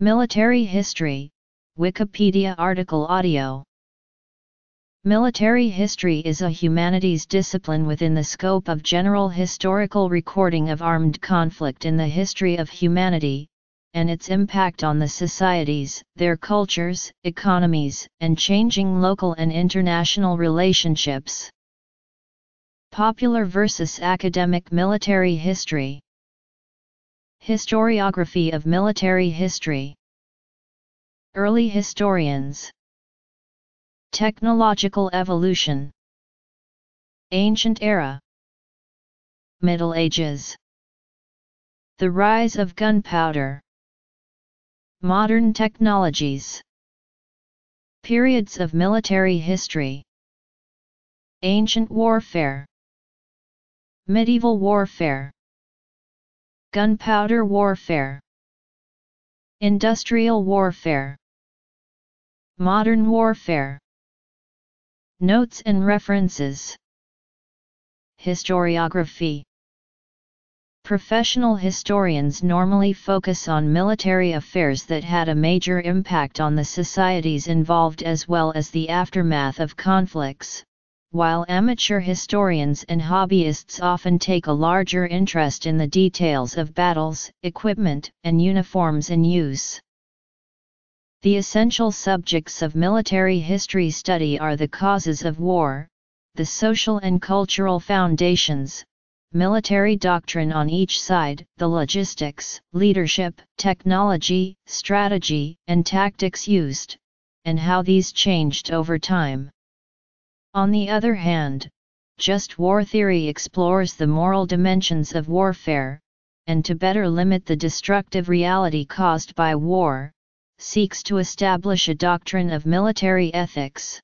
Military History, Wikipedia article audio. Military history is a humanities discipline within the scope of general historical recording of armed conflict in the history of humanity, and its impact on the societies, their cultures, economies, and changing local and international relationships. Popular versus academic military history Historiography of military history. Early historians. Technological evolution. Ancient era. Middle Ages. The rise of gunpowder. Modern technologies. Periods of military history. Ancient warfare. Medieval warfare Gunpowder warfare Industrial warfare Modern warfare Notes and references Historiography. Professional historians normally focus on military affairs that had a major impact on the societies involved as well as the aftermath of conflicts, while amateur historians and hobbyists often take a larger interest in the details of battles, equipment, and uniforms in use. The essential subjects of military history study are the causes of war, the social and cultural foundations, military doctrine on each side, the logistics, leadership, technology, strategy, and tactics used, and how these changed over time. On the other hand, just war theory explores the moral dimensions of warfare, and to better limit the destructive reality caused by war, seeks to establish a doctrine of military ethics.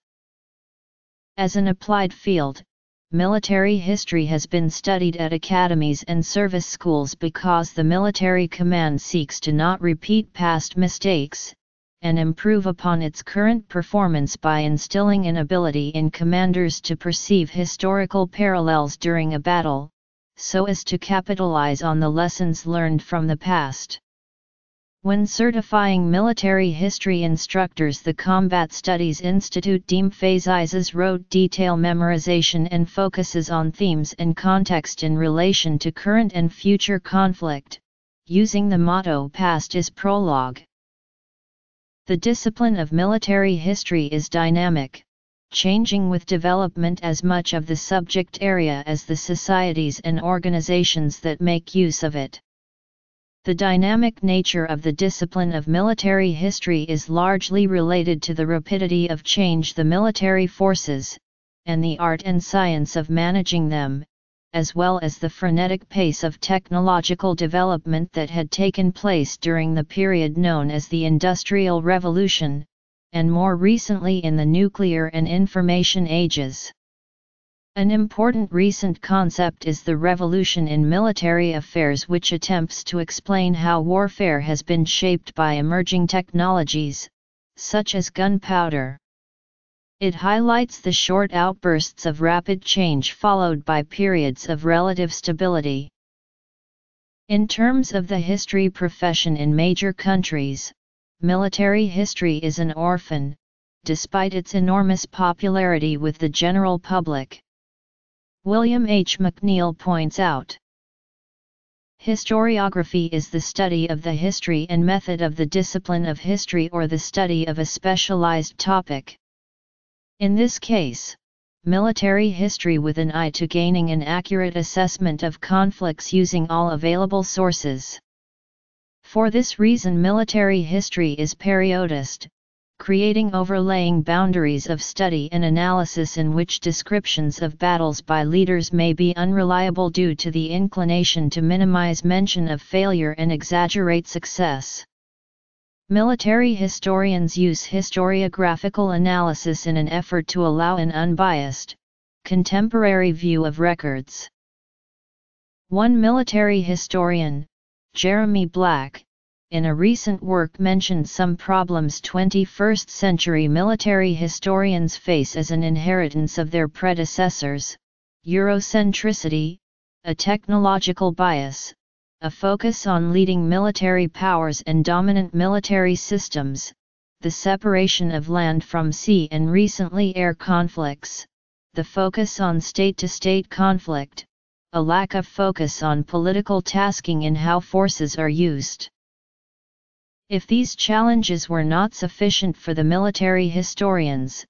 As an applied field, military history has been studied at academies and service schools because the military command seeks to not repeat past mistakes, and improve upon its current performance by instilling an ability in commanders to perceive historical parallels during a battle, so as to capitalize on the lessons learned from the past. When certifying military history instructors the Combat Studies Institute emphasizes rote detail memorization and focuses on themes and context in relation to current and future conflict, using the motto Past is Prologue. The discipline of military history is dynamic, changing with development as much of the subject area as the societies and organizations that make use of it. The dynamic nature of the discipline of military history is largely related to the rapidity of change the military forces, and the art and science of managing them, as well as the frenetic pace of technological development that had taken place during the period known as the Industrial Revolution, and more recently in the nuclear and information ages. An important recent concept is the revolution in military affairs which attempts to explain how warfare has been shaped by emerging technologies, such as gunpowder. It highlights the short outbursts of rapid change followed by periods of relative stability. In terms of the history profession in major countries, military history is an orphan, despite its enormous popularity with the general public. William H. McNeill points out. Historiography is the study of the history and method of the discipline of history or the study of a specialized topic. In this case, military history with an eye to gaining an accurate assessment of conflicts using all available sources. For this reason military history is periodist, creating overlaying boundaries of study and analysis in which descriptions of battles by leaders may be unreliable due to the inclination to minimize mention of failure and exaggerate success. Military historians use historiographical analysis in an effort to allow an unbiased, contemporary view of records. One military historian, Jeremy Black, in a recent work mentioned some problems 21st century military historians face as an inheritance of their predecessors Eurocentricity, a technological bias, a focus on leading military powers and dominant military systems, the separation of land from sea and recently air conflicts, the focus on state-to-state conflict, a lack of focus on political tasking in how forces are used. If these challenges were not sufficient for the military historians,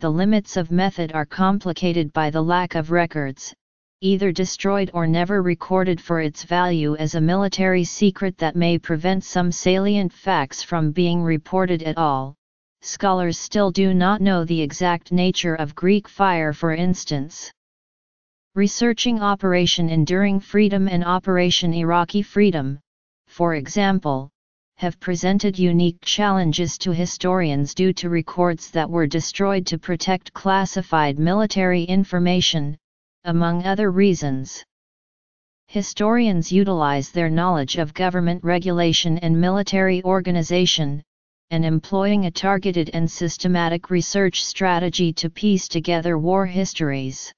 the limits of method are complicated by the lack of records, either destroyed or never recorded for its value as a military secret that may prevent some salient facts from being reported at all. Scholars still do not know the exact nature of Greek fire for instance. Researching Operation Enduring Freedom and Operation Iraqi Freedom, for example, have presented unique challenges to historians due to records that were destroyed to protect classified military information, among other reasons. Historians utilize their knowledge of government regulation and military organization, and employing a targeted and systematic research strategy to piece together war histories.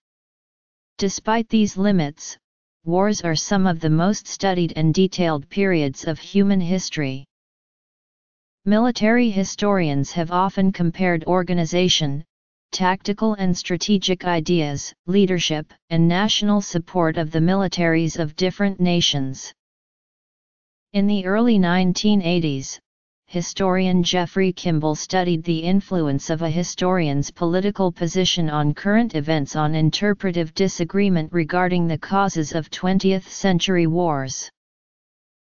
Despite these limits, wars are some of the most studied and detailed periods of human history. Military historians have often compared organization, tactical and strategic ideas, leadership, and national support of the militaries of different nations. In the early 1980s, historian Jeffrey Kimball studied the influence of a historian's political position on current events on interpretive disagreement regarding the causes of 20th century wars.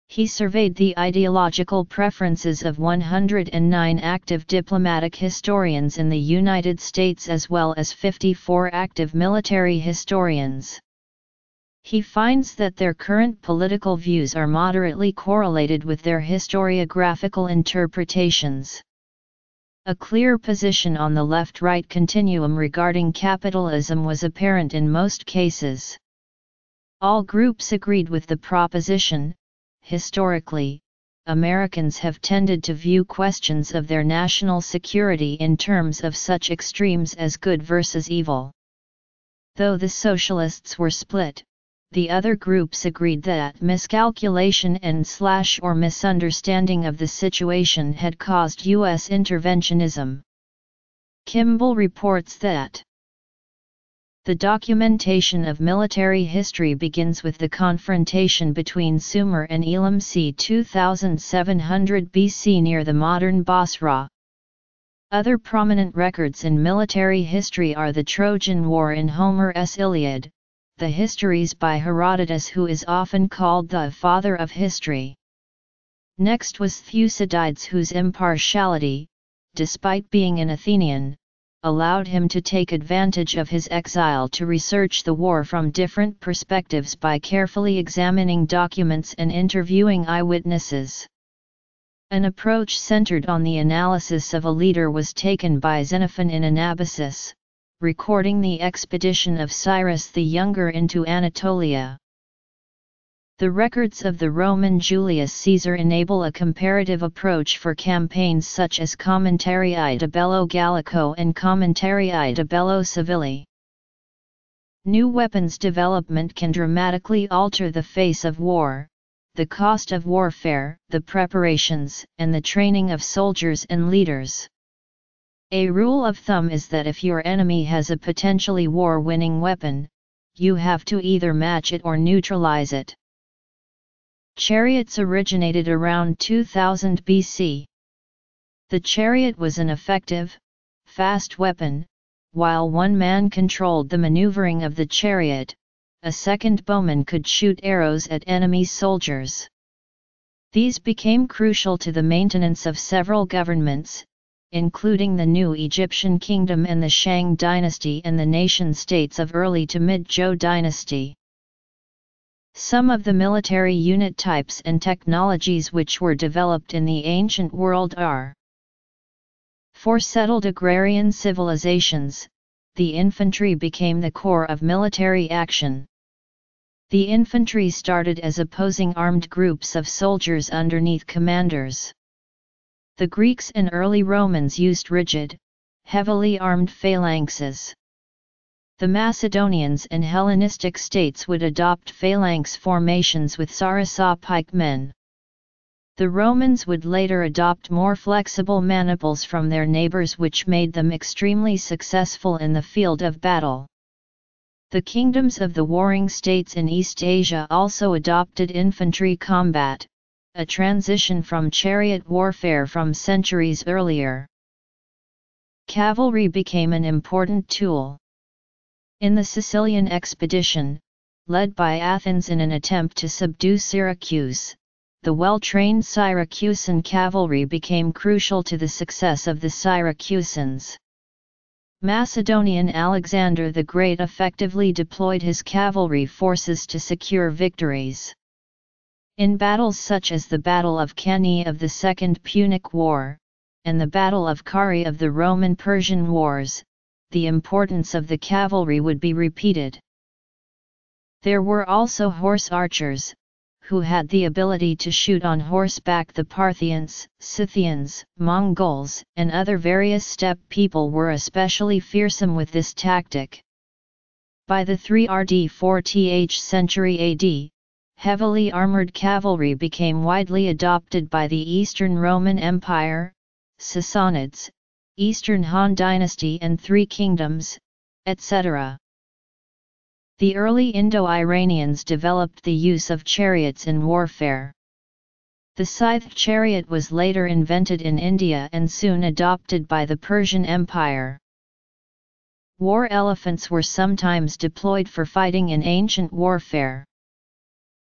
He surveyed the ideological preferences of 109 active diplomatic historians in the United States as well as 54 active military historians. He finds that their current political views are moderately correlated with their historiographical interpretations. A clear position on the left-right continuum regarding capitalism was apparent in most cases. All groups agreed with the proposition, Historically, Americans have tended to view questions of their national security in terms of such extremes as good versus evil. Though the socialists were split, the other groups agreed that miscalculation and slash or misunderstanding of the situation had caused U.S. interventionism. Kimball reports that the documentation of military history begins with the confrontation between Sumer and Elam c. 2700 BC near the modern Basra. Other prominent records in military history are the Trojan War in Homer's Iliad, the histories by Herodotus who is often called the father of history. Next was Thucydides whose impartiality, despite being an Athenian, allowed him to take advantage of his exile to research the war from different perspectives by carefully examining documents and interviewing eyewitnesses. An approach centered on the analysis of a leader was taken by Xenophon in Anabasis, recording the expedition of Cyrus the Younger into Anatolia. The records of the Roman Julius Caesar enable a comparative approach for campaigns such as Commentarii de Bello Gallico and Commentarii de Bello Civili. New weapons development can dramatically alter the face of war, the cost of warfare, the preparations, and the training of soldiers and leaders. A rule of thumb is that if your enemy has a potentially war-winning weapon, you have to either match it or neutralize it. Chariots originated around 2000 BC. The chariot was an effective, fast weapon, while one man controlled the maneuvering of the chariot, a second bowman could shoot arrows at enemy soldiers. These became crucial to the maintenance of several governments, including the new Egyptian kingdom and the Shang dynasty and the nation-states of early to mid-Zhou dynasty. Some of the military unit types and technologies which were developed in the ancient world are For settled agrarian civilizations, the infantry became the core of military action. The infantry started as opposing armed groups of soldiers underneath commanders. The Greeks and early Romans used rigid, heavily armed phalanxes. The Macedonians and Hellenistic states would adopt phalanx formations with sarissa pikemen. The Romans would later adopt more flexible maniples from their neighbors which made them extremely successful in the field of battle. The kingdoms of the warring states in East Asia also adopted infantry combat, a transition from chariot warfare from centuries earlier. Cavalry became an important tool. In the Sicilian expedition, led by Athens in an attempt to subdue Syracuse, the well-trained Syracusan cavalry became crucial to the success of the Syracusans. Macedonian Alexander the Great effectively deployed his cavalry forces to secure victories. In battles such as the Battle of Cannae of the Second Punic War, and the Battle of Carrhae of the Roman-Persian Wars, the importance of the cavalry would be repeated. There were also horse archers, who had the ability to shoot on horseback the Parthians, Scythians, Mongols, and other various steppe people were especially fearsome with this tactic. By the 3rd-4th century AD, heavily armored cavalry became widely adopted by the Eastern Roman Empire, Sassanids, Eastern Han Dynasty and Three Kingdoms, etc. The early Indo-Iranians developed the use of chariots in warfare. The scythe chariot was later invented in India and soon adopted by the Persian Empire. War elephants were sometimes deployed for fighting in ancient warfare.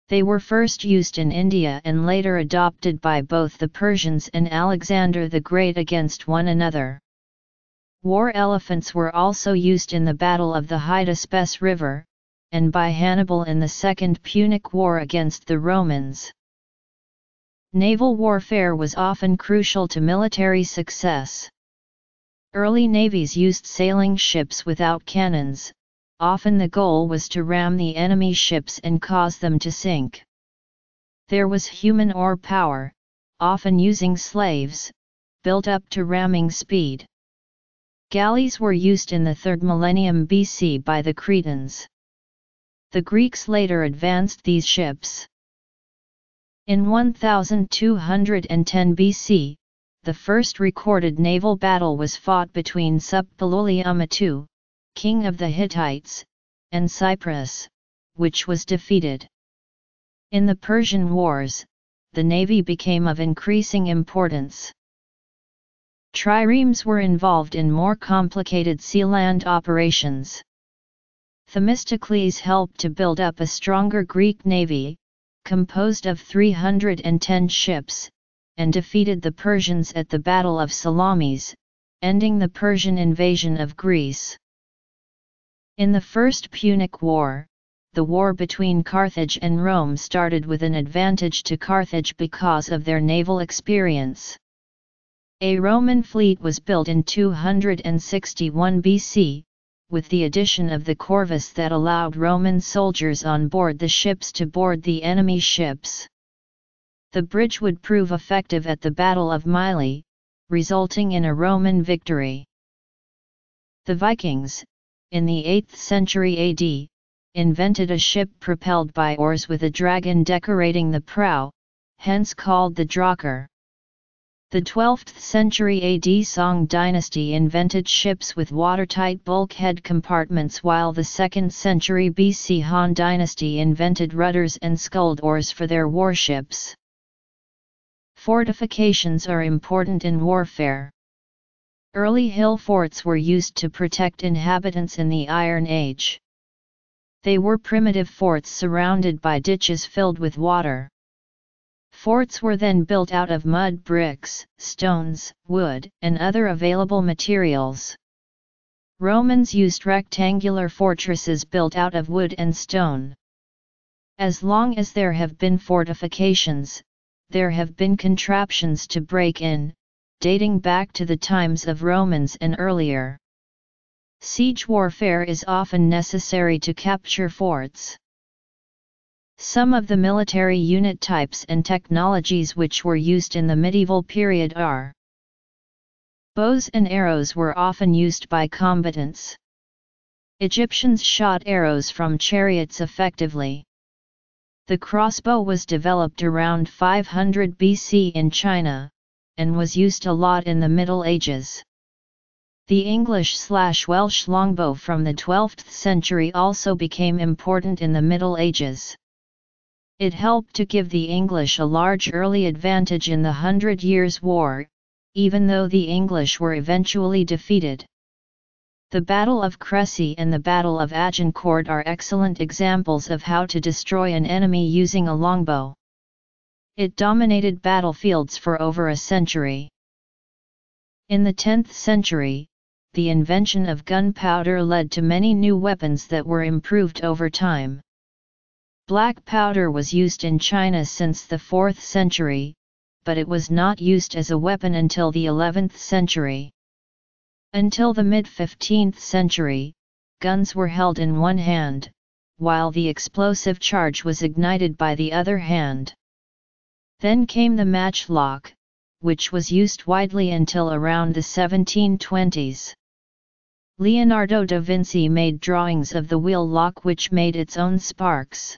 They were first used in India and later adopted by both the Persians and Alexander the Great against one another. War elephants were also used in the Battle of the Hydaspes River, and by Hannibal in the Second Punic War against the Romans. Naval warfare was often crucial to military success. Early navies used sailing ships without cannons, often the goal was to ram the enemy ships and cause them to sink. There was human oar power, often using slaves, built up to ramming speed. Galleys were used in the 3rd millennium BC by the Cretans. The Greeks later advanced these ships. In 1210 BC, the first recorded naval battle was fought between Suppiluliuma king of the Hittites, and Cyprus, which was defeated. In the Persian Wars, the navy became of increasing importance. Triremes were involved in more complicated sea-land operations. Themistocles helped to build up a stronger Greek navy, composed of 310 ships, and defeated the Persians at the Battle of Salamis, ending the Persian invasion of Greece. In the First Punic War, the war between Carthage and Rome started with an advantage to Carthage because of their naval experience. A Roman fleet was built in 261 BC, with the addition of the corvus that allowed Roman soldiers on board the ships to board the enemy ships. The bridge would prove effective at the Battle of Mylae, resulting in a Roman victory. The Vikings, in the 8th century AD, invented a ship propelled by oars with a dragon decorating the prow, hence called the Drakkar. The 12th century AD Song dynasty invented ships with watertight bulkhead compartments while the 2nd century BC Han dynasty invented rudders and sculled oars for their warships. Fortifications are important in warfare. Early hill forts were used to protect inhabitants in the Iron Age. They were primitive forts surrounded by ditches filled with water. Forts were then built out of mud bricks, stones, wood, and other available materials. Romans used rectangular fortresses built out of wood and stone. As long as there have been fortifications, there have been contraptions to break in, dating back to the times of Romans and earlier. Siege warfare is often necessary to capture forts. Some of the military unit types and technologies which were used in the medieval period are Bows and arrows were often used by combatants. Egyptians shot arrows from chariots effectively. The crossbow was developed around 500 BC in China, and was used a lot in the Middle Ages. The English-slash-Welsh longbow from the 12th century also became important in the Middle Ages. It helped to give the English a large early advantage in the Hundred Years' War, even though the English were eventually defeated. The Battle of Crécy and the Battle of Agincourt are excellent examples of how to destroy an enemy using a longbow. It dominated battlefields for over a century. In the 10th century, the invention of gunpowder led to many new weapons that were improved over time. Black powder was used in China since the 4th century, but it was not used as a weapon until the 11th century. Until the mid-15th century, guns were held in one hand, while the explosive charge was ignited by the other hand. Then came the matchlock, which was used widely until around the 1720s. Leonardo da Vinci made drawings of the wheel lock which made its own sparks.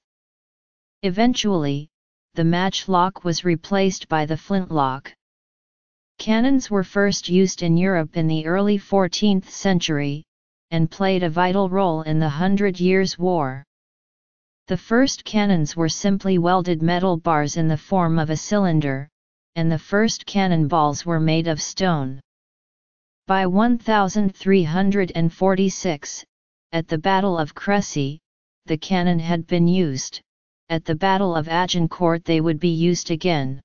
Eventually, the matchlock was replaced by the flintlock. Cannons were first used in Europe in the early 14th century, and played a vital role in the Hundred Years' War. The first cannons were simply welded metal bars in the form of a cylinder, and the first cannonballs were made of stone. By 1346, at the Battle of Crécy, the cannon had been used, at the Battle of Agincourt they would be used again.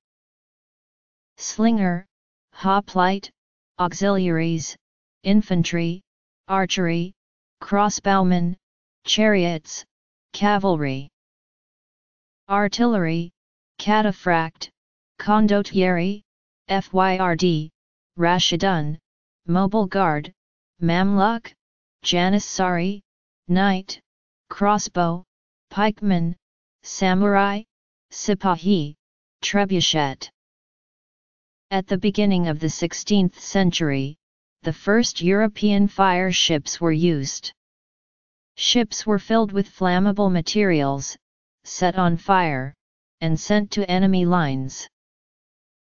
Slinger, hoplite, auxiliaries, infantry, archery, crossbowmen, chariots, cavalry. Artillery, cataphract, condottieri, FYRD, Rashidun, Mobile Guard, Mamluk, Janissary, Knight, Crossbow, Pikeman, Samurai, Sipahi, Trebuchet. At the beginning of the 16th century, the first European fire ships were used. Ships were filled with flammable materials, set on fire, and sent to enemy lines.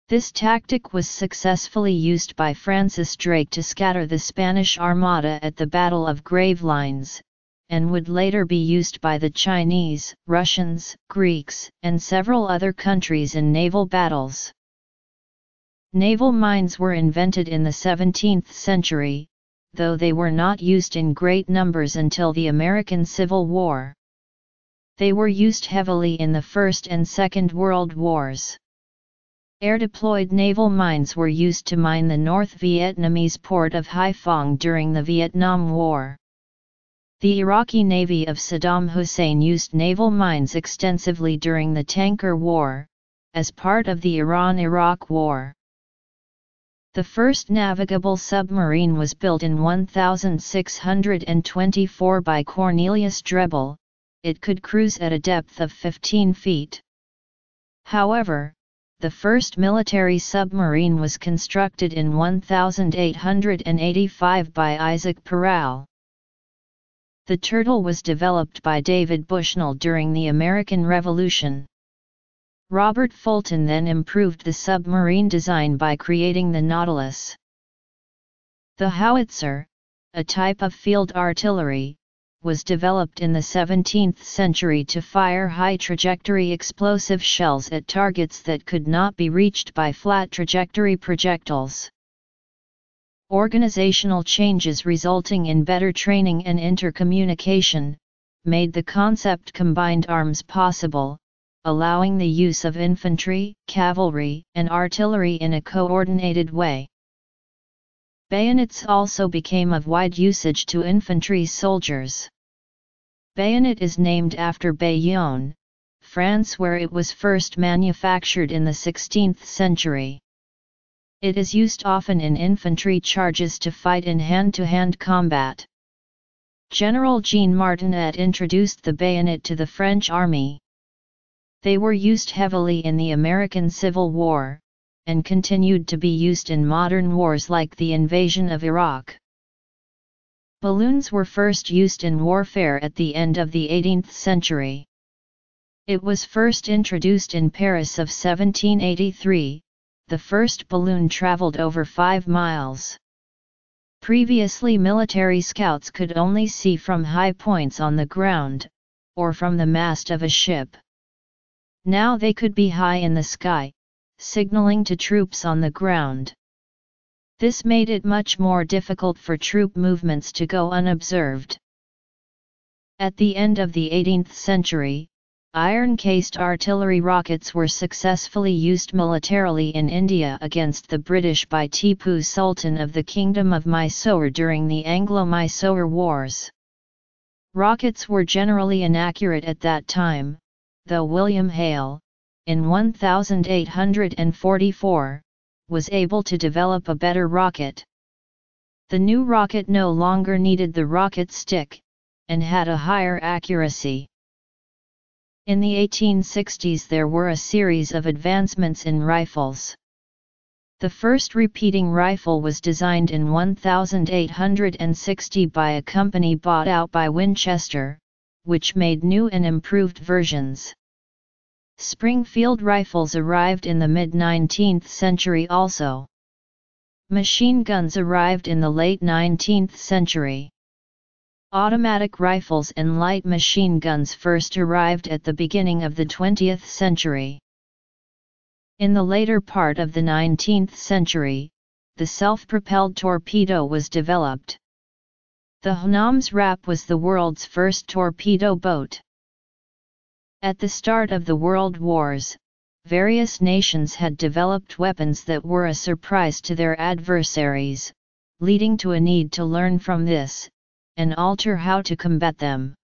This tactic was successfully used by Francis Drake to scatter the Spanish Armada at the Battle of Gravelines, and would later be used by the Chinese, Russians, Greeks, and several other countries in naval battles. Naval mines were invented in the 17th century, though they were not used in great numbers until the American Civil War. They were used heavily in the First and Second World Wars. Air-deployed naval mines were used to mine the North Vietnamese port of Haiphong during the Vietnam War. The Iraqi Navy of Saddam Hussein used naval mines extensively during the Tanker War, as part of the Iran-Iraq War. The first navigable submarine was built in 1624 by Cornelius Drebbel, it could cruise at a depth of 15 feet. However, the first military submarine was constructed in 1885 by Isaac Peral. The turtle was developed by David Bushnell during the American Revolution. Robert Fulton then improved the submarine design by creating the Nautilus. The howitzer, a type of field artillery, was developed in the 17th century to fire high-trajectory explosive shells at targets that could not be reached by flat-trajectory projectiles. Organizational changes resulting in better training and intercommunication, made the concept combined arms possible, allowing the use of infantry, cavalry, and artillery in a coordinated way. Bayonets also became of wide usage to infantry soldiers. Bayonet is named after Bayonne, France where it was first manufactured in the 16th century. It is used often in infantry charges to fight in hand-to-hand -hand combat. General Jean Martinet introduced the bayonet to the French army. They were used heavily in the American Civil War, and continued to be used in modern wars like the invasion of Iraq. Balloons were first used in warfare at the end of the 18th century. It was first introduced in Paris of 1783, the first balloon traveled over 5 miles. Previously military scouts could only see from high points on the ground, or from the mast of a ship. Now they could be high in the sky, signaling to troops on the ground. This made it much more difficult for troop movements to go unobserved. At the end of the 18th century, Iron-cased artillery rockets were successfully used militarily in India against the British by Tipu Sultan of the Kingdom of Mysore during the Anglo-Mysore Wars. Rockets were generally inaccurate at that time, though William Hale, in 1844, was able to develop a better rocket. The new rocket no longer needed the rocket stick, and had a higher accuracy. In the 1860s there were a series of advancements in rifles. The first repeating rifle was designed in 1860 by a company bought out by Winchester, which made new and improved versions. Springfield rifles arrived in the mid-19th century also. Machine guns arrived in the late 19th century. Automatic rifles and light machine guns first arrived at the beginning of the 20th century. In the later part of the 19th century, the self-propelled torpedo was developed. The HNoMS Rap was the world's first torpedo boat. At the start of the World Wars, various nations had developed weapons that were a surprise to their adversaries, leading to a need to learn from this, and alter how to combat them.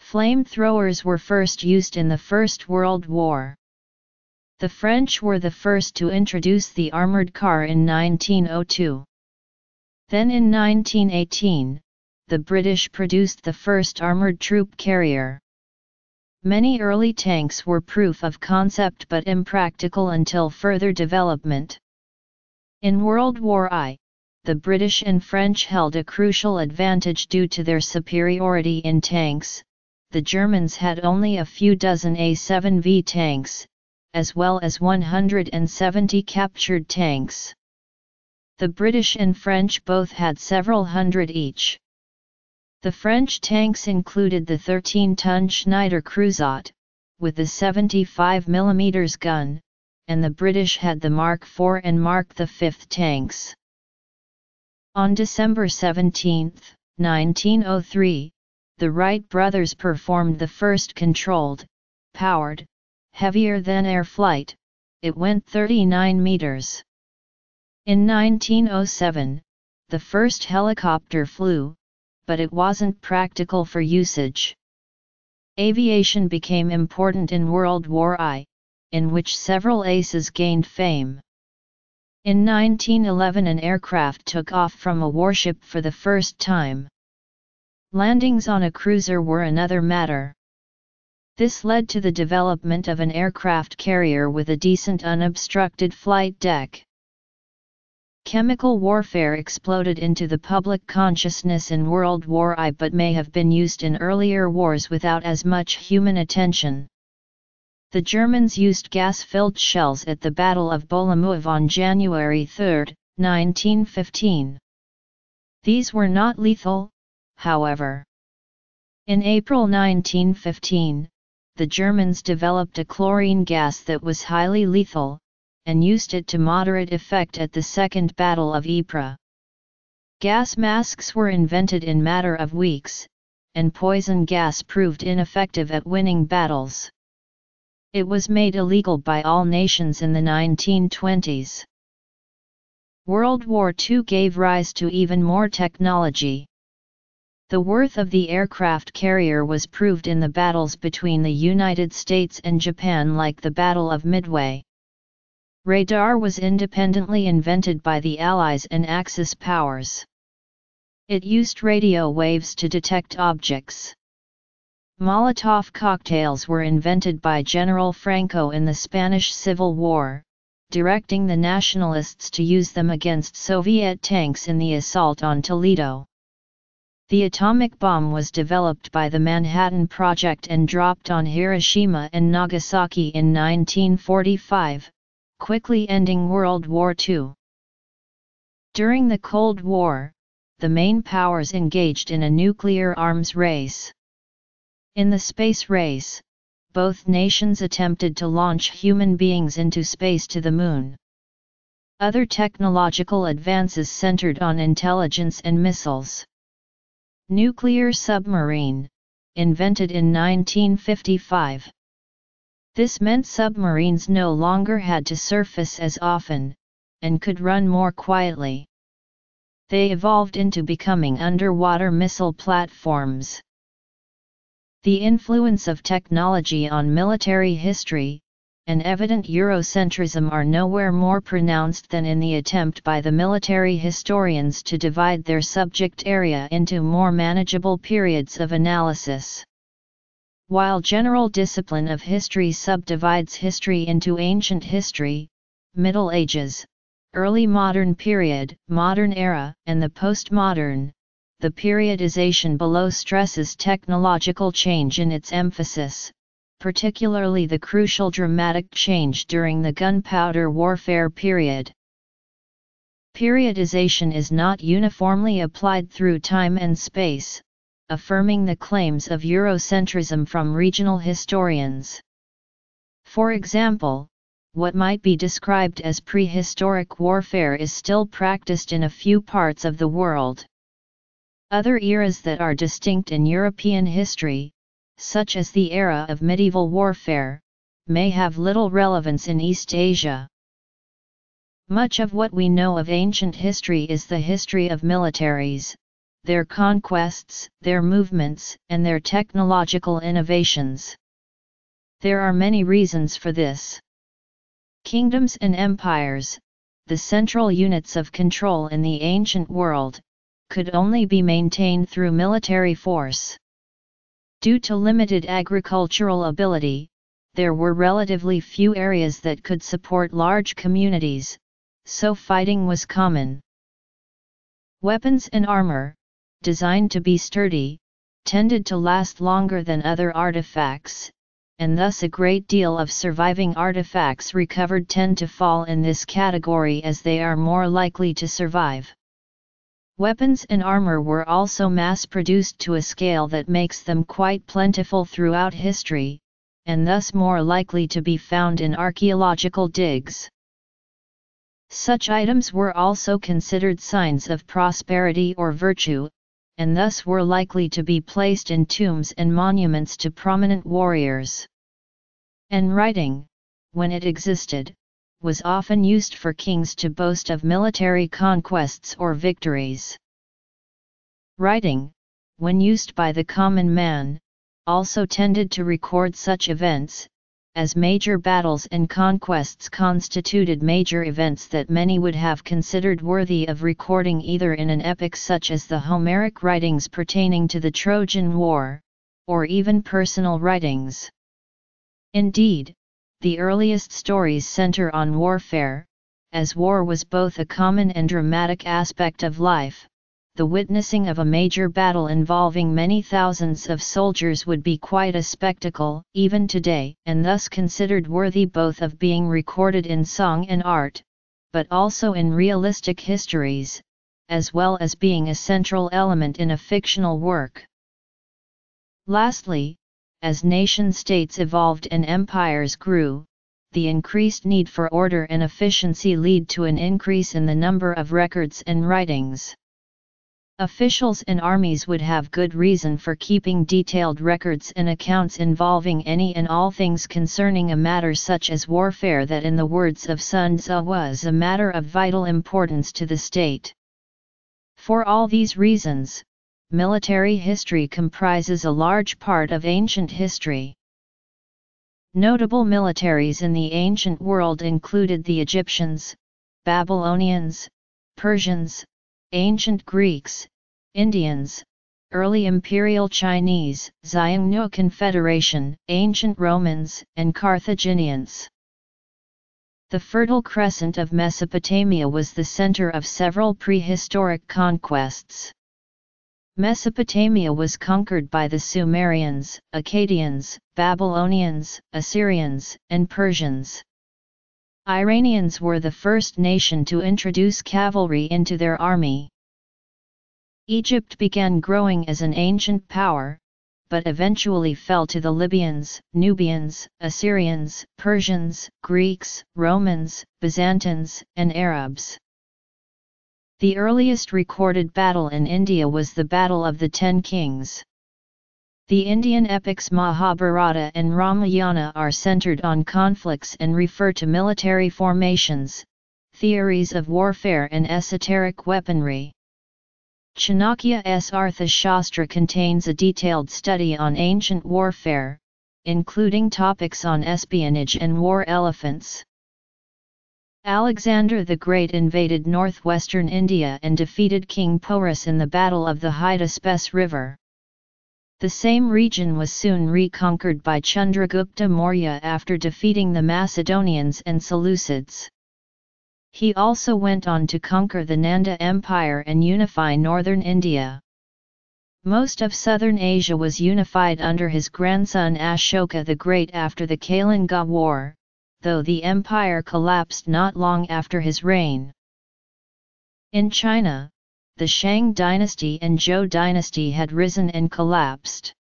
Flamethrowers were first used in the First World War. The French were the first to introduce the armored car in 1902. Then in 1918, the British produced the first armored troop carrier. Many early tanks were proof of concept but impractical until further development. In World War I, the British and French held a crucial advantage due to their superiority in tanks, the Germans had only a few dozen A-7V tanks, as well as 170 captured tanks. The British and French both had several hundred each. The French tanks included the 13-ton Schneider Creusot, with the 75 mm gun, and the British had the Mark IV and Mark V tanks. On December 17, 1903, the Wright brothers performed the first controlled, powered, heavier-than-air flight, it went 39 meters. In 1907, the first helicopter flew, but it wasn't practical for usage. Aviation became important in World War I, in which several aces gained fame. In 1911 an aircraft took off from a warship for the first time. Landings on a cruiser were another matter. This led to the development of an aircraft carrier with a decent unobstructed flight deck. Chemical warfare exploded into the public consciousness in World War I but may have been used in earlier wars without as much human attention. The Germans used gas-filled shells at the Battle of Bolimov on January 3, 1915. These were not lethal, however. In April 1915, the Germans developed a chlorine gas that was highly lethal, and used it to moderate effect at the Second Battle of Ypres. Gas masks were invented in matter of weeks, and poison gas proved ineffective at winning battles. It was made illegal by all nations in the 1920s. World War II gave rise to even more technology. The worth of the aircraft carrier was proved in the battles between the United States and Japan like the Battle of Midway. Radar was independently invented by the Allies and Axis powers. It used radio waves to detect objects. Molotov cocktails were invented by General Franco in the Spanish Civil War, directing the nationalists to use them against Soviet tanks in the assault on Toledo. The atomic bomb was developed by the Manhattan Project and dropped on Hiroshima and Nagasaki in 1945, quickly ending World War II. During the Cold War, the main powers engaged in a nuclear arms race. In the space race, both nations attempted to launch human beings into space to the Moon. Other technological advances centered on intelligence and missiles. Nuclear submarine, invented in 1955. This meant submarines no longer had to surface as often, and could run more quietly. They evolved into becoming underwater missile platforms. The influence of technology on military history, and evident Eurocentrism are nowhere more pronounced than in the attempt by the military historians to divide their subject area into more manageable periods of analysis. While general discipline of history subdivides history into ancient history, Middle Ages, early modern period, modern era, and the postmodern, the periodization below stresses technological change in its emphasis, particularly the crucial dramatic change during the gunpowder warfare period. Periodization is not uniformly applied through time and space, affirming the claims of Eurocentrism from regional historians. For example, what might be described as prehistoric warfare is still practiced in a few parts of the world. Other eras that are distinct in European history, such as the era of medieval warfare, may have little relevance in East Asia. Much of what we know of ancient history is the history of militaries, their conquests, their movements, and their technological innovations. There are many reasons for this. Kingdoms and empires, the central units of control in the ancient world, could only be maintained through military force. Due to limited agricultural ability, there were relatively few areas that could support large communities, so fighting was common. Weapons and armor, designed to be sturdy, tended to last longer than other artifacts, and thus a great deal of surviving artifacts recovered tend to fall in this category as they are more likely to survive. Weapons and armor were also mass-produced to a scale that makes them quite plentiful throughout history, and thus more likely to be found in archaeological digs. Such items were also considered signs of prosperity or virtue, and thus were likely to be placed in tombs and monuments to prominent warriors. And writing, when it existed, was often used for kings to boast of military conquests or victories. Writing, when used by the common man, also tended to record such events, as major battles and conquests constituted major events that many would have considered worthy of recording either in an epic such as the Homeric writings pertaining to the Trojan War, or even personal writings. Indeed, the earliest stories center on warfare, as war was both a common and dramatic aspect of life. The witnessing of a major battle involving many thousands of soldiers would be quite a spectacle, even today, and thus considered worthy both of being recorded in song and art, but also in realistic histories, as well as being a central element in a fictional work. Lastly, as nation-states evolved and empires grew, the increased need for order and efficiency lead to an increase in the number of records and writings. Officials and armies would have good reason for keeping detailed records and accounts involving any and all things concerning a matter such as warfare that in the words of Sun Tzu was a matter of vital importance to the state. For all these reasons, military history comprises a large part of ancient history. Notable militaries in the ancient world included the Egyptians, Babylonians, Persians, ancient Greeks, Indians, early Imperial Chinese, Xiongnu Confederation, ancient Romans, and Carthaginians. The Fertile Crescent of Mesopotamia was the center of several prehistoric conquests. Mesopotamia was conquered by the Sumerians, Akkadians, Babylonians, Assyrians, and Persians. Iranians were the first nation to introduce cavalry into their army. Egypt began growing as an ancient power, but eventually fell to the Libyans, Nubians, Assyrians, Persians, Greeks, Romans, Byzantines, and Arabs. The earliest recorded battle in India was the Battle of the Ten Kings. The Indian epics Mahabharata and Ramayana are centered on conflicts and refer to military formations, theories of warfare and esoteric weaponry. Chanakya's Arthashastra contains a detailed study on ancient warfare, including topics on espionage and war elephants. Alexander the Great invaded northwestern India and defeated King Porus in the Battle of the Hydaspes River. The same region was soon reconquered by Chandragupta Maurya after defeating the Macedonians and Seleucids. He also went on to conquer the Nanda Empire and unify northern India. Most of southern Asia was unified under his grandson Ashoka the Great after the Kalinga War, though the empire collapsed not long after his reign. In China, the Shang dynasty and Zhou dynasty had risen and collapsed.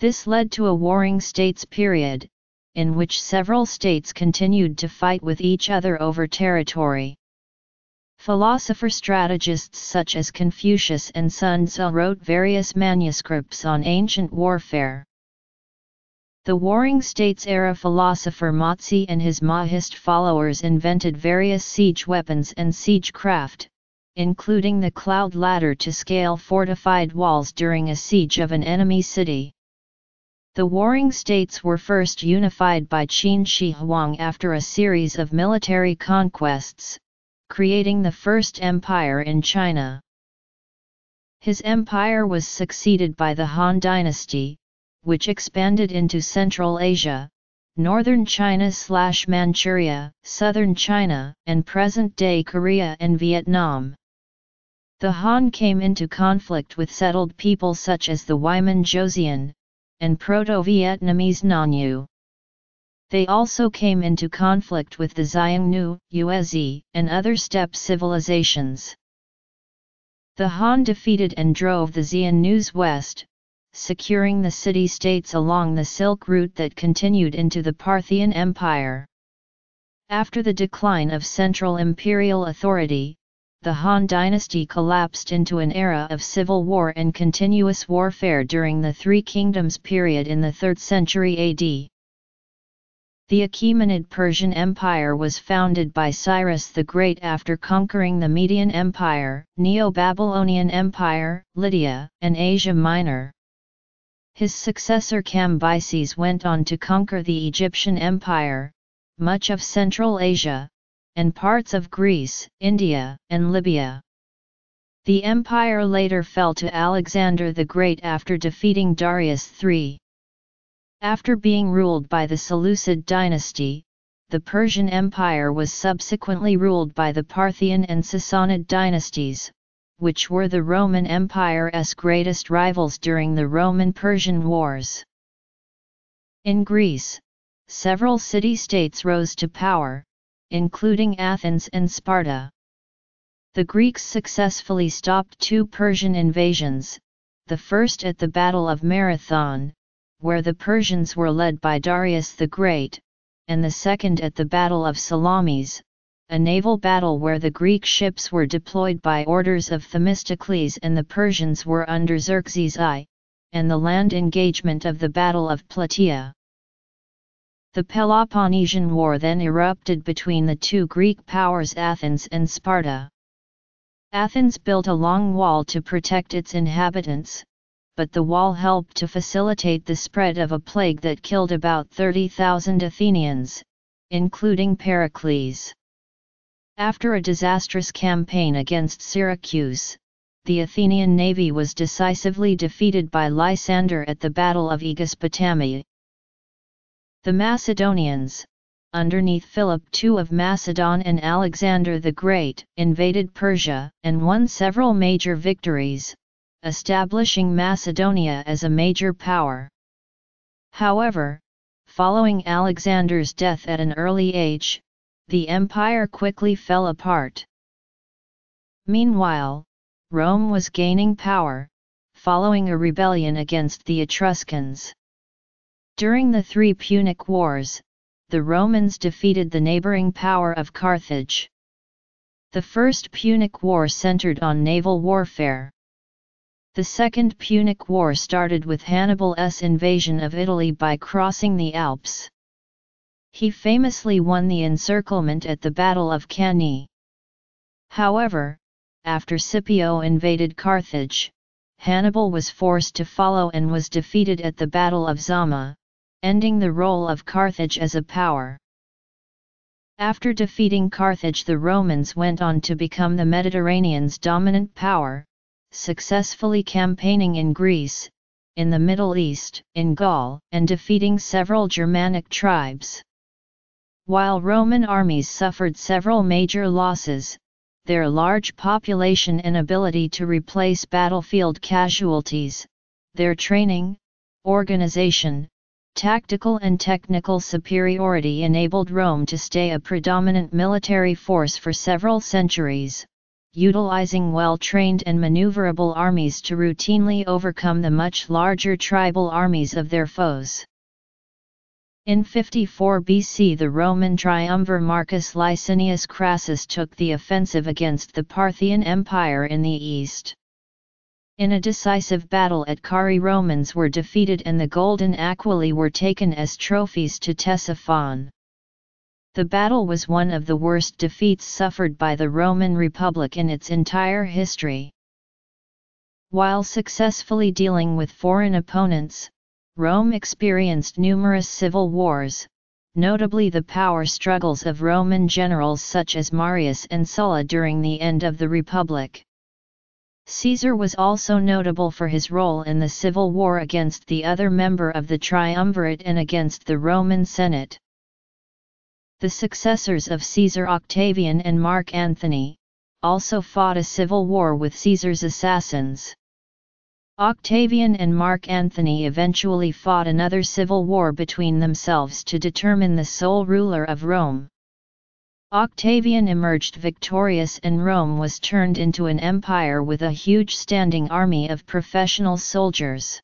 This led to a warring states period, in which several states continued to fight with each other over territory. Philosopher-strategists such as Confucius and Sun Tzu wrote various manuscripts on ancient warfare. The Warring States era philosopher Mozi and his Mohist followers invented various siege weapons and siege craft, including the cloud ladder to scale fortified walls during a siege of an enemy city. The Warring States were first unified by Qin Shi Huang after a series of military conquests, creating the First Empire in China. His empire was succeeded by the Han Dynasty, which expanded into Central Asia, northern China slash Manchuria, southern China, and present-day Korea and Vietnam. The Han came into conflict with settled people such as the Wiman Joseon, and Proto-Vietnamese Nanyue. They also came into conflict with the Xiongnu, Yuezhi, and other steppe civilizations. The Han defeated and drove the Xiongnu's west, securing the city-states along the Silk Route that continued into the Parthian Empire. After the decline of central imperial authority, the Han dynasty collapsed into an era of civil war and continuous warfare during the Three Kingdoms period in the 3rd century AD. The Achaemenid Persian Empire was founded by Cyrus the Great after conquering the Median Empire, Neo-Babylonian Empire, Lydia, and Asia Minor. His successor Cambyses went on to conquer the Egyptian Empire, much of Central Asia, and parts of Greece, India, and Libya. The empire later fell to Alexander the Great after defeating Darius III. After being ruled by the Seleucid dynasty, the Persian Empire was subsequently ruled by the Parthian and Sassanid dynasties, which were the Roman Empire's greatest rivals during the Roman-Persian Wars. In Greece, several city-states rose to power, including Athens and Sparta. The Greeks successfully stopped two Persian invasions, the first at the Battle of Marathon, where the Persians were led by Darius the Great, and the second at the Battle of Salamis, a naval battle where the Greek ships were deployed by orders of Themistocles and the Persians were under Xerxes I, and the land engagement of the Battle of Plataea. The Peloponnesian War then erupted between the two Greek powers Athens and Sparta. Athens built a long wall to protect its inhabitants, but the wall helped to facilitate the spread of a plague that killed about 30,000 Athenians, including Pericles. After a disastrous campaign against Syracuse, the Athenian navy was decisively defeated by Lysander at the Battle of Aegospotami. The Macedonians, underneath Philip II of Macedon and Alexander the Great, invaded Persia and won several major victories, establishing Macedonia as a major power. However, following Alexander's death at an early age, the empire quickly fell apart. Meanwhile, Rome was gaining power, following a rebellion against the Etruscans. During the Three Punic Wars, the Romans defeated the neighboring power of Carthage. The First Punic War centered on naval warfare. The Second Punic War started with Hannibal's invasion of Italy by crossing the Alps. He famously won the encirclement at the Battle of Cannae. However, after Scipio invaded Carthage, Hannibal was forced to follow and was defeated at the Battle of Zama, ending the role of Carthage as a power. After defeating Carthage the Romans went on to become the Mediterranean's dominant power, successfully campaigning in Greece, in the Middle East, in Gaul, and defeating several Germanic tribes. While Roman armies suffered several major losses, their large population and ability to replace battlefield casualties, their training, organization, tactical and technical superiority enabled Rome to stay a predominant military force for several centuries, utilizing well-trained and maneuverable armies to routinely overcome the much larger tribal armies of their foes. In 54 BC the Roman triumvir Marcus Licinius Crassus took the offensive against the Parthian Empire in the east. In a decisive battle at Carrhae Romans were defeated and the golden aquili were taken as trophies to Ctesiphon. The battle was one of the worst defeats suffered by the Roman Republic in its entire history. While successfully dealing with foreign opponents, Rome experienced numerous civil wars, notably the power struggles of Roman generals such as Marius and Sulla during the end of the Republic. Caesar was also notable for his role in the civil war against the other member of the triumvirate and against the Roman Senate the successors of Caesar Octavian and Mark Antony, also fought a civil war with Caesar's assassins. Octavian and Mark Antony eventually fought another civil war between themselves to determine the sole ruler of Rome. Octavian emerged victorious and Rome was turned into an empire with a huge standing army of professional soldiers.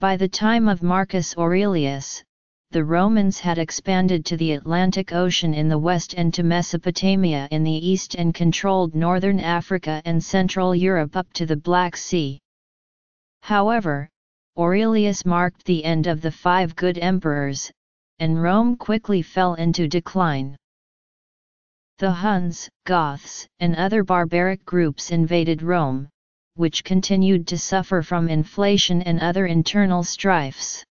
By the time of Marcus Aurelius, the Romans had expanded to the Atlantic Ocean in the west and to Mesopotamia in the east and controlled northern Africa and Central Europe up to the Black Sea. However, Aurelius marked the end of the five good emperors, and Rome quickly fell into decline. The Huns, Goths, and other barbaric groups invaded Rome, which continued to suffer from inflation and other internal strifes.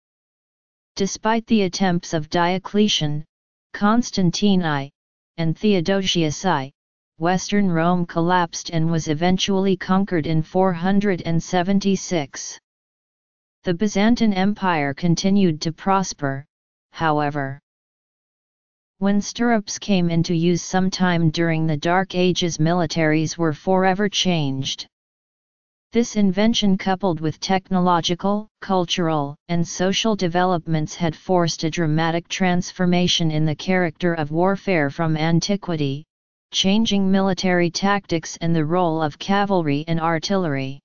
Despite the attempts of Diocletian, Constantine I, and Theodosius I, Western Rome collapsed and was eventually conquered in 476. The Byzantine Empire continued to prosper, however. When stirrups came into use sometime during the Dark Ages militaries were forever changed. This invention coupled with technological, cultural, and social developments had forced a dramatic transformation in the character of warfare from antiquity, changing military tactics and the role of cavalry and artillery.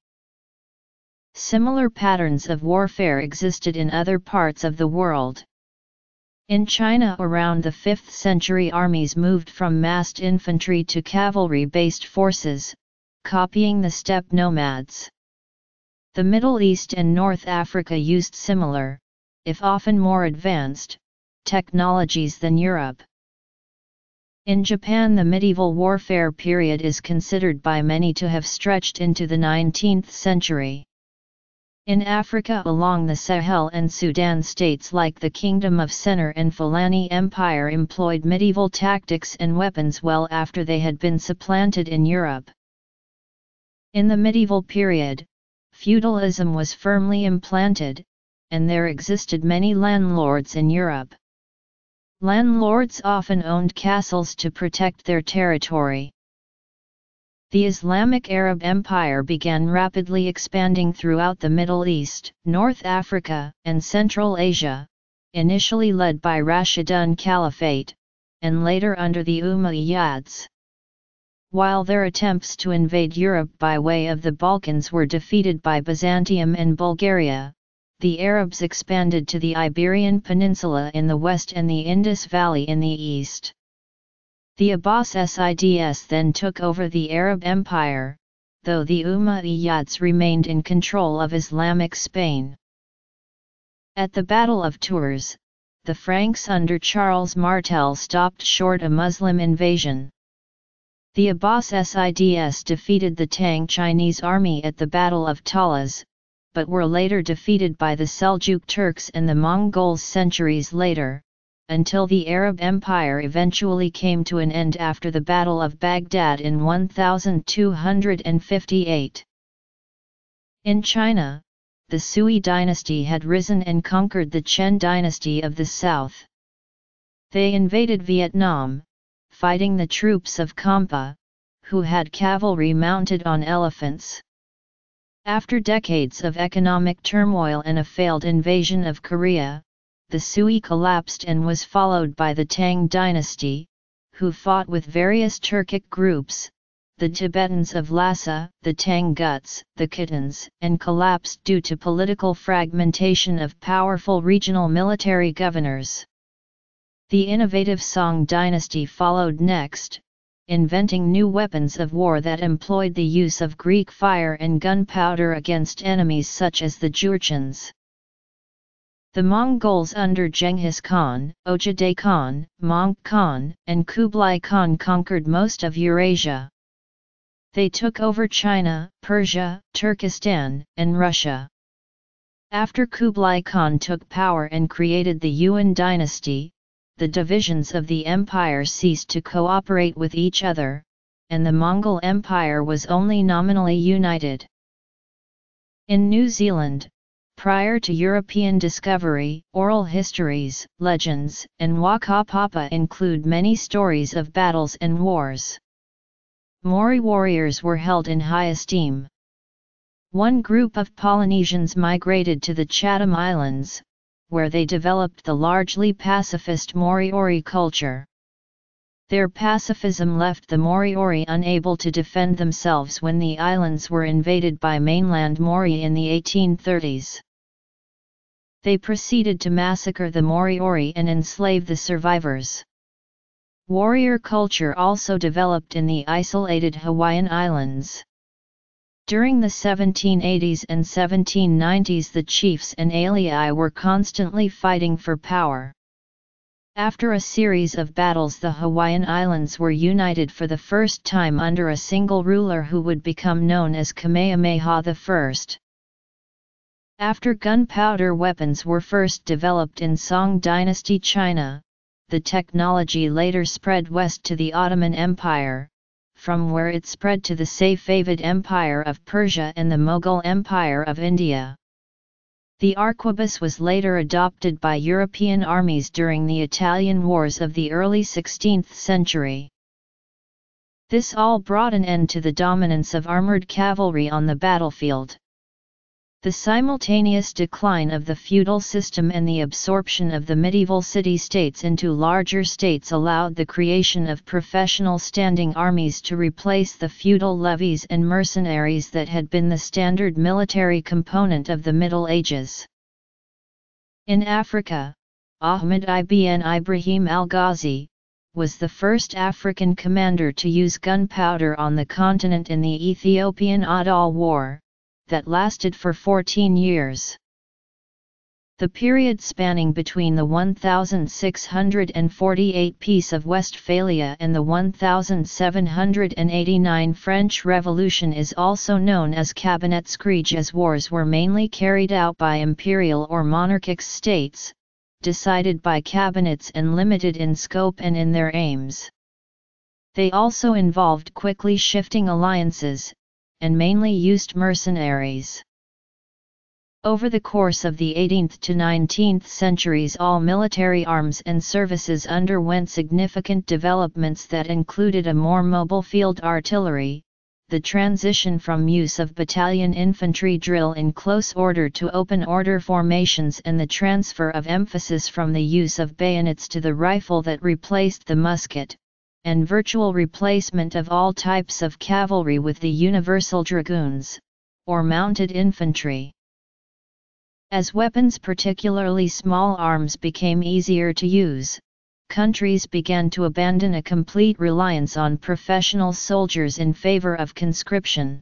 Similar patterns of warfare existed in other parts of the world. In China around the 5th century armies moved from massed infantry to cavalry-based forces, copying the steppe nomads. The Middle East and North Africa used similar, if often more advanced, technologies than Europe. In Japan the medieval warfare period is considered by many to have stretched into the 19th century. In Africa along the Sahel and Sudan states like the Kingdom of Sennar and Fulani Empire employed medieval tactics and weapons well after they had been supplanted in Europe. In the medieval period, feudalism was firmly implanted, and there existed many landlords in Europe. Landlords often owned castles to protect their territory. The Islamic Arab Empire began rapidly expanding throughout the Middle East, North Africa, and Central Asia, initially led by Rashidun Caliphate, and later under the Umayyads. While their attempts to invade Europe by way of the Balkans were defeated by Byzantium and Bulgaria, the Arabs expanded to the Iberian Peninsula in the west and the Indus Valley in the east. The Abbasids then took over the Arab Empire, though the Umayyads remained in control of Islamic Spain. At the Battle of Tours, the Franks under Charles Martel stopped short a Muslim invasion. The Abbasids defeated the Tang Chinese army at the Battle of Talas, but were later defeated by the Seljuk Turks and the Mongols centuries later, until the Arab Empire eventually came to an end after the Battle of Baghdad in 1258. In China, the Sui dynasty had risen and conquered the Chen dynasty of the south. They invaded Vietnam, fighting the troops of Champa, who had cavalry mounted on elephants. After decades of economic turmoil and a failed invasion of Korea, the Sui collapsed and was followed by the Tang dynasty, who fought with various Turkic groups, the Tibetans of Lhasa, the Tanguts, the Khitans, and collapsed due to political fragmentation of powerful regional military governors. The innovative Song dynasty followed next, inventing new weapons of war that employed the use of Greek fire and gunpowder against enemies such as the Jurchens. The Mongols under Genghis Khan, Ögedei Khan, Möngke Khan, and Kublai Khan conquered most of Eurasia. They took over China, Persia, Turkestan, and Russia. After Kublai Khan took power and created the Yuan dynasty, the divisions of the empire ceased to cooperate with each other, and the Mongol Empire was only nominally united. In New Zealand, Prior to European discovery, oral histories, legends, and whakapapa include many stories of battles and wars. Maori warriors were held in high esteem. One group of Polynesians migrated to the Chatham Islands, where they developed the largely pacifist Moriori culture. Their pacifism left the Moriori unable to defend themselves when the islands were invaded by mainland Maori in the 1830s. They proceeded to massacre the Moriori and enslave the survivors. Warrior culture also developed in the isolated Hawaiian Islands. During the 1780s and 1790s the chiefs and alii were constantly fighting for power. After a series of battles the Hawaiian Islands were united for the first time under a single ruler who would become known as Kamehameha I. After gunpowder weapons were first developed in Song dynasty China, the technology later spread west to the Ottoman Empire, from where it spread to the Safavid Empire of Persia and the Mughal Empire of India. The arquebus was later adopted by European armies during the Italian wars of the early 16th century. This all brought an end to the dominance of armoured cavalry on the battlefield. The simultaneous decline of the feudal system and the absorption of the medieval city-states into larger states allowed the creation of professional standing armies to replace the feudal levies and mercenaries that had been the standard military component of the Middle Ages. In Africa, Ahmed ibn Ibrahim al-Ghazi, was the first African commander to use gunpowder on the continent in the Ethiopian Adal War, that lasted for 14 years. The period spanning between the 1648 Peace of Westphalia and the 1789 French Revolution is also known as Kabinettskrieg as wars were mainly carried out by imperial or monarchic states, decided by cabinets and limited in scope and in their aims. They also involved quickly shifting alliances, and mainly used mercenaries. Over the course of the 18th to 19th centuries all military arms and services underwent significant developments that included a more mobile field artillery, the transition from use of battalion infantry drill in close order to open order formations and the transfer of emphasis from the use of bayonets to the rifle that replaced the musket, and virtual replacement of all types of cavalry with the universal dragoons, or mounted infantry. As weapons particularly small arms became easier to use, countries began to abandon a complete reliance on professional soldiers in favor of conscription.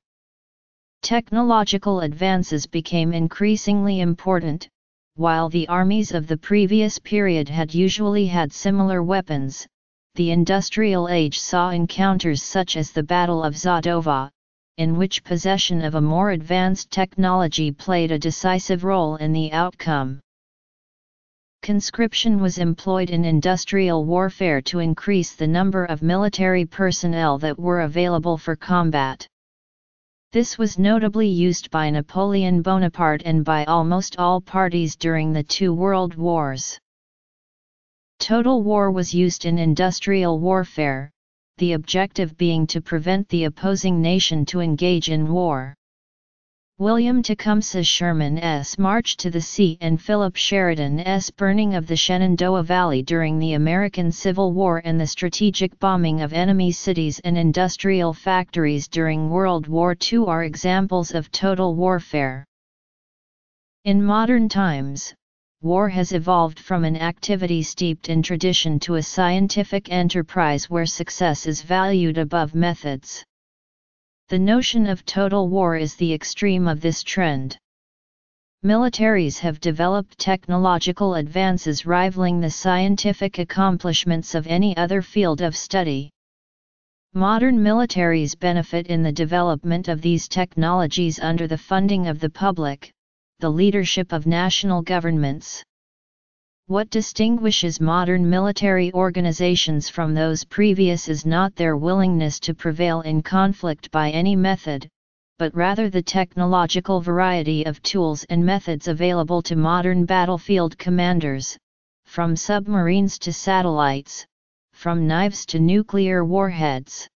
Technological advances became increasingly important, while the armies of the previous period had usually had similar weapons, the industrial age saw encounters such as the Battle of Sadowa, in which possession of a more advanced technology played a decisive role in the outcome. Conscription was employed in industrial warfare to increase the number of military personnel that were available for combat. This was notably used by Napoleon Bonaparte and by almost all parties during the two world wars. Total war was used in industrial warfare, the objective being to prevent the opposing nation to engage in war. William Tecumseh Sherman's march to the sea and Philip Sheridan's burning of the Shenandoah Valley during the American Civil War and the strategic bombing of enemy cities and industrial factories during World War II are examples of total warfare. In modern times, war has evolved from an activity steeped in tradition to a scientific enterprise where success is valued above methods. The notion of total war is the extreme of this trend. Militaries have developed technological advances rivaling the scientific accomplishments of any other field of study. Modern militaries benefit in the development of these technologies under the funding of the public, the leadership of national governments. What distinguishes modern military organizations from those previous is not their willingness to prevail in conflict by any method, but rather the technological variety of tools and methods available to modern battlefield commanders, from submarines to satellites, from knives to nuclear warheads.